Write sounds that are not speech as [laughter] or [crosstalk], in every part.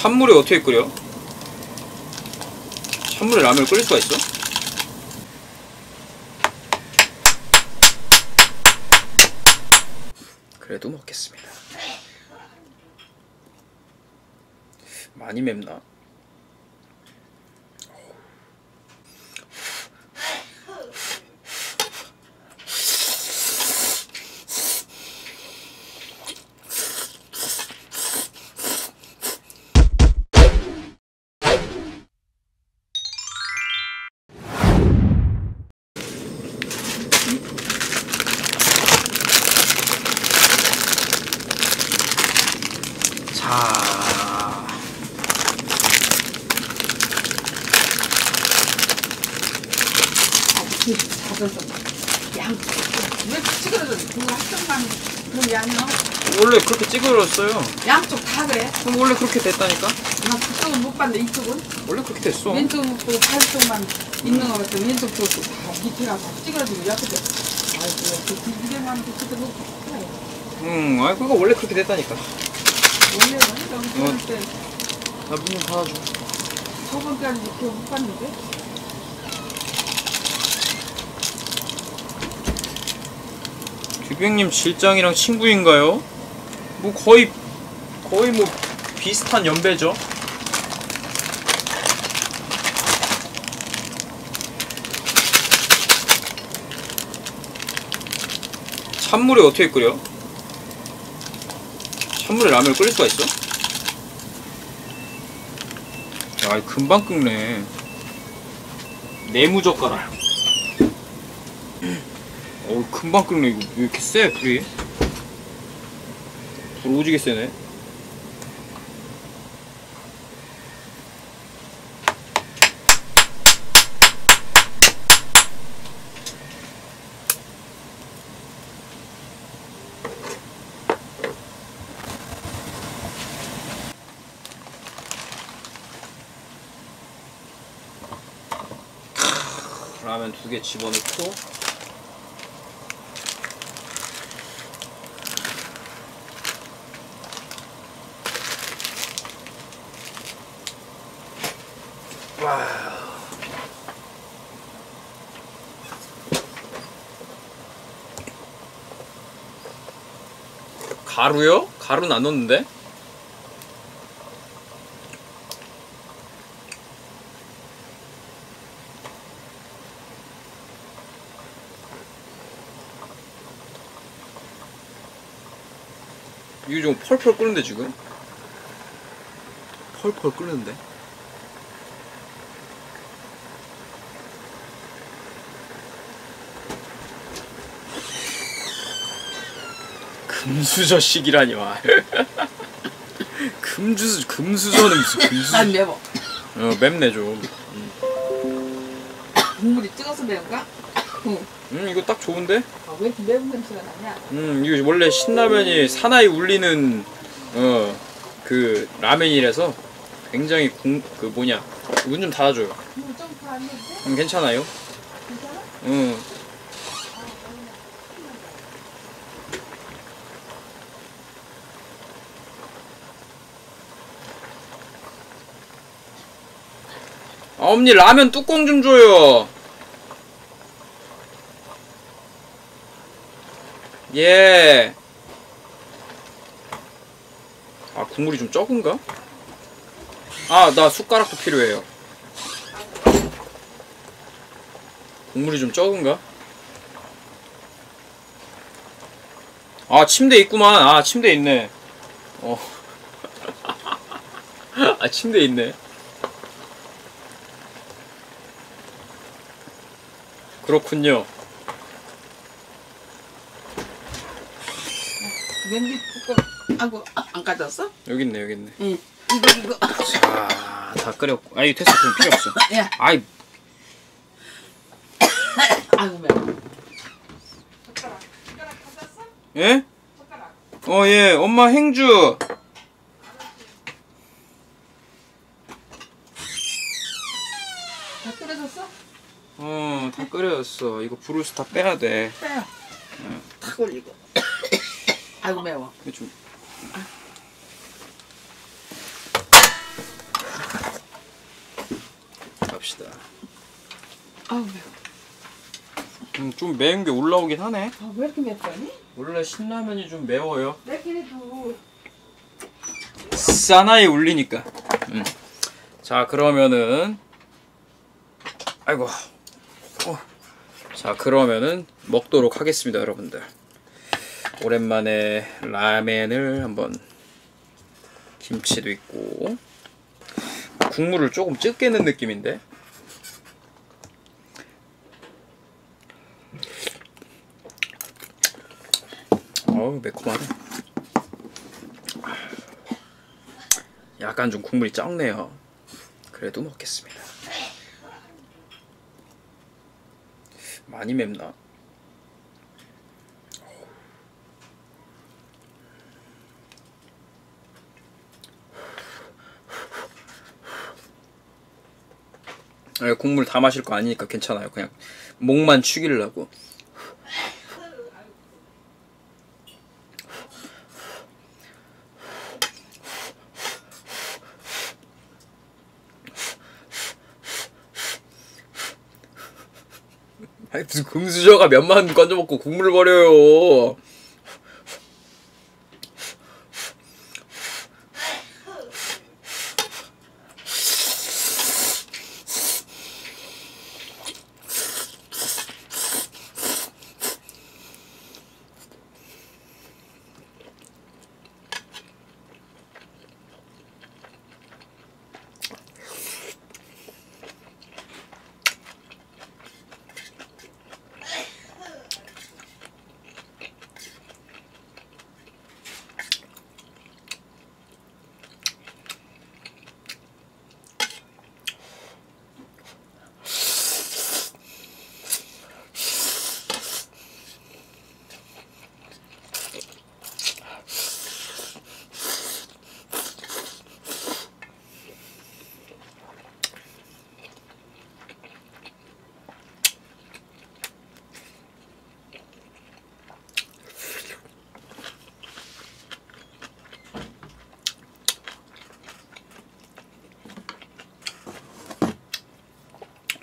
찬물에 어떻게 끓여? 찬물에 라면을 끓일 수가 있어? 그래도 먹겠습니다. 많이 맵나? 자, 잡아서 양. 왜 찌그러져? 그거 한쪽만 그럼 양이요? 원래 그렇게 찌그러졌어요. 양쪽 다 그래. 그럼 원래 그렇게 됐다니까? 나 그쪽은 못 봤는데 이쪽은 원래 그렇게 됐어. 왼쪽은 또 반쪽만 있는 거 같아. 왼쪽 쪽도 다 밑에가 다 찌그러지고 옆에도. 아이고 그 비비게만 그 그때 놓고 그래. 응, 아 그거 원래 그렇게 됐다니까. 원래는. 저번 때 나문좀 닫아줘. 저번 때는 이렇게 못 봤는데. 규병님 실장이랑 친구인가요? 뭐 거의 거의 뭐 비슷한 연배죠. 찬물에 어떻게 끓여? 찬물에 라면을 끓일 수가 있어? 야, 금방 끓네. 네모젓가락. 어우 금방 끓네 이거 왜 이렇게 세 불이 불 오지게 세네 라면 두 개 집어넣고 가루요? 가루는 안 넣는데? 이거 좀 펄펄 끓는데 지금? 펄펄 끓는데? 금수저식이라니 와. [laughs] 금주수 금수저는 무슨 난 금수저? 매워. 어 맵네 좀. 국물이 찍어서 매운가? 응. 음 이거 딱 좋은데? 아, 왜 매운 냄새가 나냐? 음 이거 원래 신라면이 사나이 울리는 어 그 라면이라서 굉장히 공, 그 뭐냐 문 좀 닫아줘요. 좀 가는데? 음, 괜찮아요? 괜찮아? 응. 아, 엄니 라면 뚜껑 좀 줘요. 예. 아, 국물이 좀 적은가? 아, 나 숟가락도 필요해요. 국물이 좀 적은가? 아 침대 있구만 아 침대 있네 어. [laughs] 아 침대 있네 그렇군요 냄비 뚜껑 하고 아, 안 가져왔어? 여기 있네 여기 있네 응. 이거 이거. 자다 끓였고 아이 됐어 그럼 필요 없어 야, [laughs] 아이 [laughs] 아이고 매워. 예? 어 예 엄마 행주 다 끓여졌어? 어다 이거 부루스타 빼야 돼 빼요. 탁 올리고. 아이고 매워. 좀. 갑시다. 아우 매워. 음, 좀 매운 게 올라오긴 하네. 아, 왜 이렇게 맵다니? 원래 신라면이 좀 매워요. 맵긴 해도. 사나이 울리니까. 음. 자 그러면은 아이고. 어. 자 그러면은 먹도록 하겠습니다 여러분들. 오랜만에 라멘을 한번 김치도 있고 국물을 조금 넣은 느낌인데. 어우 매콤하네. 약간 좀 국물이 적네요. 그래도 먹겠습니다. 많이 맵나? 국물 다 마실 거 아니니까 괜찮아요. 그냥 목만 축이려고. 무슨 금수저가 면만 건져 먹고 국물을 버려요.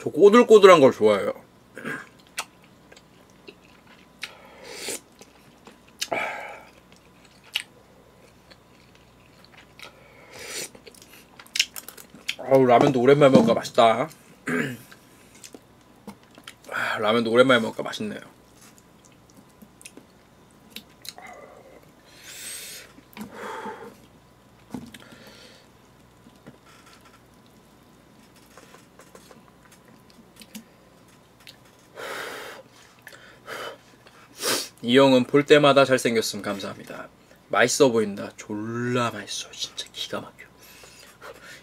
저 꼬들꼬들한 걸 좋아해요. 아우 라면도 오랜만에 먹으니까 맛있다. [clears throat] 아, 라면도 오랜만에 먹으니까 맛있네요. 이 형은 볼 때마다 잘생겼음 감사합니다. 맛있어 보인다. 졸라 맛있어. 진짜 기가 막혀.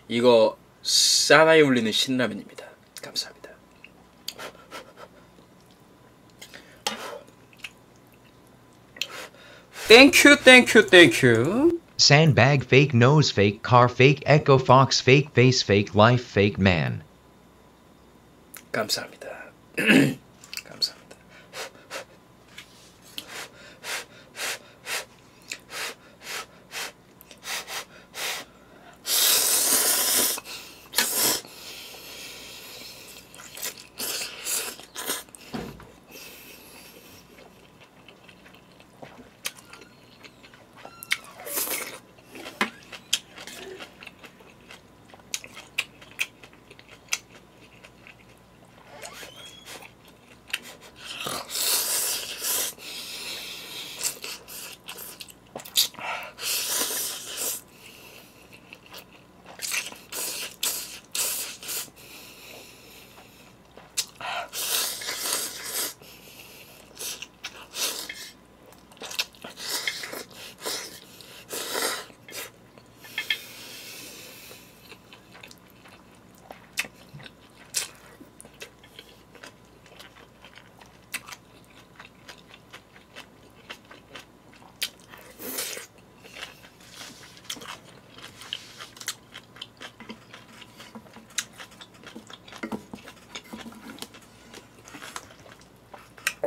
이거 싸나이 울리는 신라면입니다. 감사합니다. Thank you, thank you, thank you. Sandbag fake nose fake car fake echo fox fake face fake life fake man. 감사합니다. 감사합니다. [clears throat]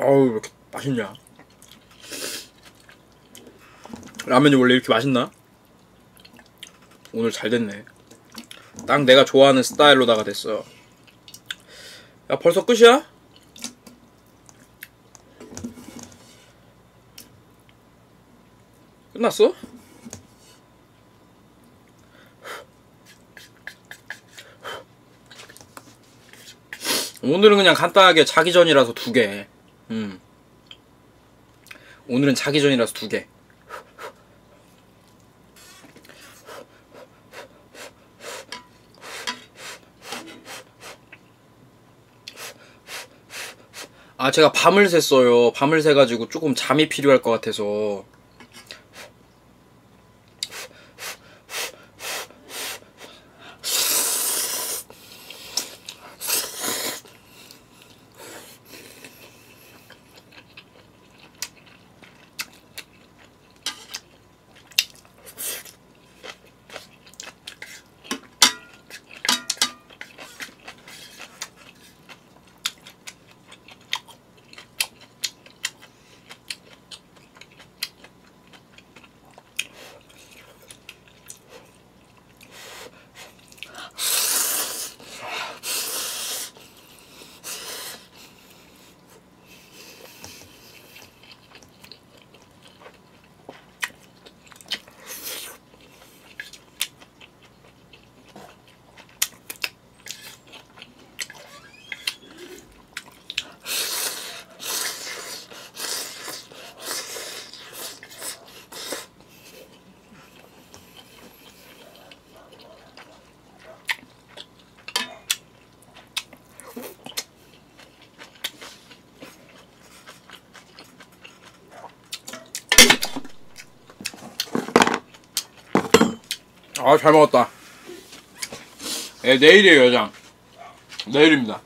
어우 왜 이렇게 맛있냐? 라면이 원래 이렇게 맛있나? 오늘 잘 됐네. 딱 내가 좋아하는 스타일로다가 됐어. 야 벌써 끝이야? 끝났어? 오늘은 그냥 간단하게 자기 전이라서 두 개. 음. 오늘은 자기 전이라서 두 개. 아, 제가 밤을 샜어요. 밤을 새가지고 조금 잠이 필요할 것 같아서. 아, 잘 먹었다. 예, 내일이에요, 여장. 내일입니다.